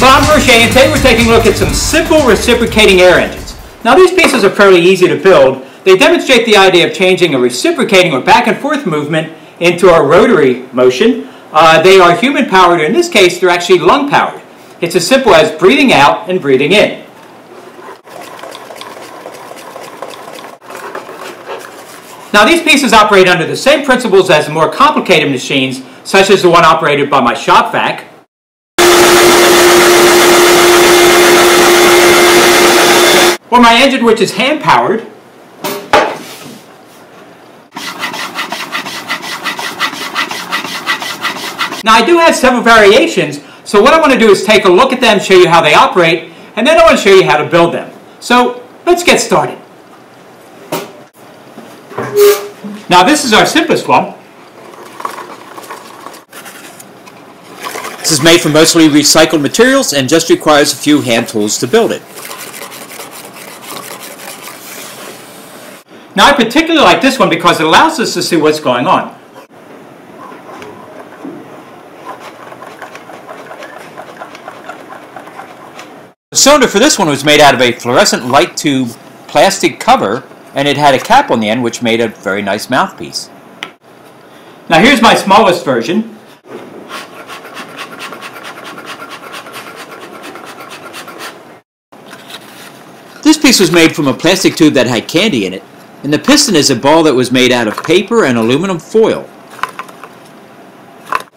Bruce Yeany, and today we're taking a look at some simple reciprocating air engines. Now these pieces are fairly easy to build. They demonstrate the idea of changing a reciprocating or back and forth movement into a rotary motion. Uh, they are human powered, or in this case they're actually lung powered. It's as simple as breathing out and breathing in. Now these pieces operate under the same principles as the more complicated machines, such as the one operated by my shop vac, or my engine which is hand powered. Now I do have several variations, so what I want to do is take a look at them, show you how they operate, and then I want to show you how to build them. So let's get started. Now this is our simplest one. This is made from mostly recycled materials and just requires a few hand tools to build it. Now I particularly like this one because it allows us to see what's going on. The cylinder for this one was made out of a fluorescent light tube plastic cover and it had a cap on the end which made a very nice mouthpiece. Now here's my smallest version. This piece was made from a plastic tube that had candy in it, and the piston is a ball that was made out of paper and aluminum foil.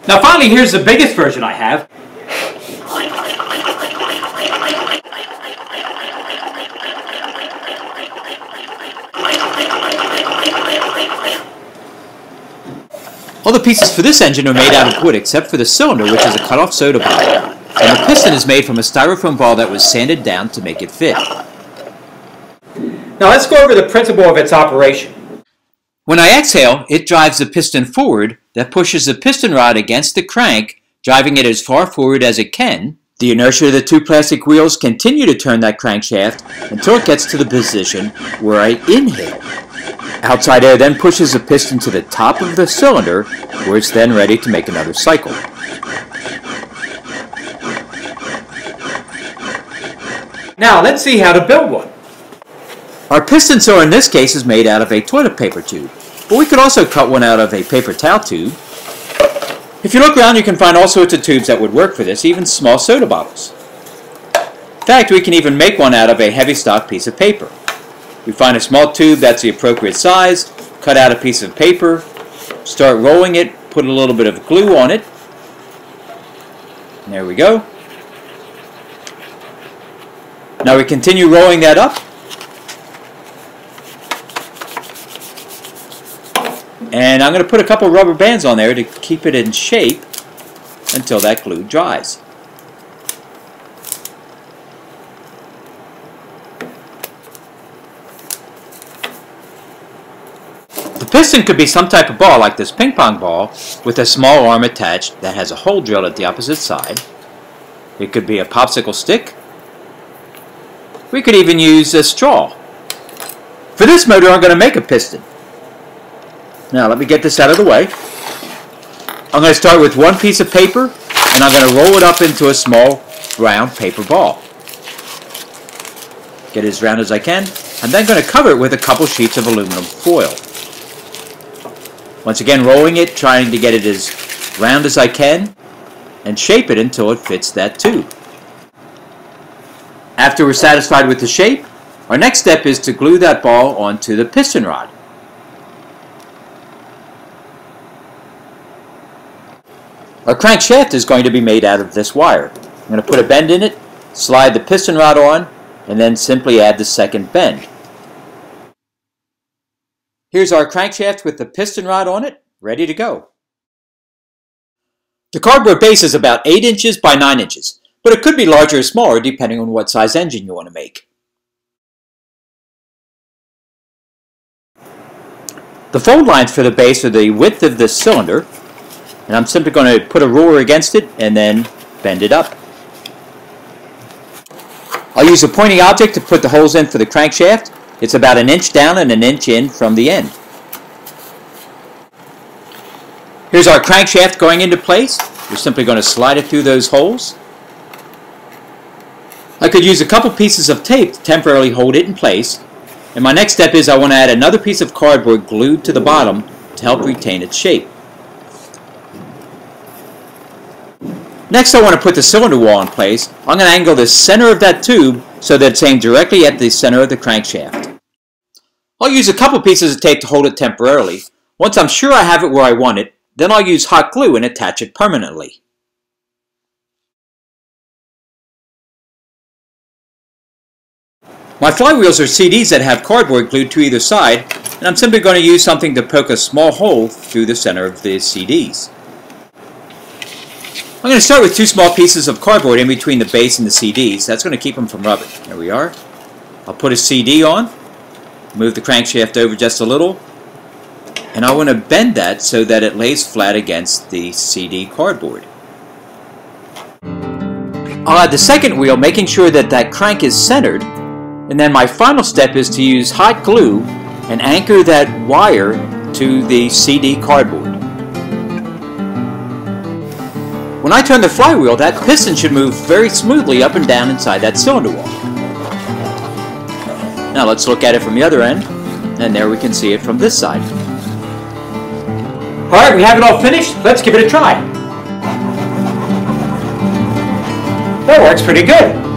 Now finally, here's the biggest version I have. All the pieces for this engine are made out of wood except for the cylinder, which is a cut-off soda bottle, and the piston is made from a styrofoam ball that was sanded down to make it fit. Now let's go over the principle of its operation. When I exhale, it drives the piston forward that pushes the piston rod against the crank, driving it as far forward as it can. The inertia of the two plastic wheels continue to turn that crankshaft until it gets to the position where I inhale. Outside air then pushes the piston to the top of the cylinder where it's then ready to make another cycle. Now let's see how to build one. Our piston sewer in this case is made out of a toilet paper tube, but we could also cut one out of a paper towel tube. If you look around you can find all sorts of tubes that would work for this, even small soda bottles. In fact, we can even make one out of a heavy stock piece of paper. We find a small tube that's the appropriate size, cut out a piece of paper, start rolling it, put a little bit of glue on it. There we go. Now we continue rolling that up. And I'm going to put a couple rubber bands on there to keep it in shape until that glue dries. The piston could be some type of ball like this ping pong ball with a small arm attached that has a hole drilled at the opposite side. It could be a popsicle stick. We could even use a straw. For this motor I'm going to make a piston. Now let me get this out of the way. I'm going to start with one piece of paper and I'm going to roll it up into a small round paper ball. Get it as round as I can. I'm then going to cover it with a couple sheets of aluminum foil. Once again rolling it, trying to get it as round as I can and shape it until it fits that tube. After we're satisfied with the shape, our next step is to glue that ball onto the piston rod. Our crankshaft is going to be made out of this wire. I'm going to put a bend in it, slide the piston rod on, and then simply add the second bend. Here's our crankshaft with the piston rod on it, ready to go. The cardboard base is about 8 inches by 9 inches, but it could be larger or smaller depending on what size engine you want to make. The fold lines for the base are the width of the cylinder and I'm simply going to put a ruler against it and then bend it up. I'll use a pointing object to put the holes in for the crankshaft. It's about an inch down and an inch in from the end. Here's our crankshaft going into place. We're simply going to slide it through those holes. I could use a couple pieces of tape to temporarily hold it in place. And my next step is I want to add another piece of cardboard glued to the bottom to help retain its shape. Next I want to put the cylinder wall in place. I'm going to angle the center of that tube so that it's aimed directly at the center of the crankshaft. I'll use a couple pieces of tape to hold it temporarily. Once I'm sure I have it where I want it, then I'll use hot glue and attach it permanently. My flywheels are CDs that have cardboard glued to either side, and I'm simply going to use something to poke a small hole through the center of the CDs. I'm going to start with two small pieces of cardboard in between the base and the CDs. That's going to keep them from rubbing. There we are. I'll put a CD on, move the crankshaft over just a little, and I want to bend that so that it lays flat against the CD cardboard. I'll add the second wheel, making sure that that crank is centered, and then my final step is to use hot glue and anchor that wire to the CD cardboard. When I turn the flywheel, that piston should move very smoothly up and down inside that cylinder wall. Now let's look at it from the other end, and there we can see it from this side. Alright, we have it all finished. Let's give it a try. That works pretty good.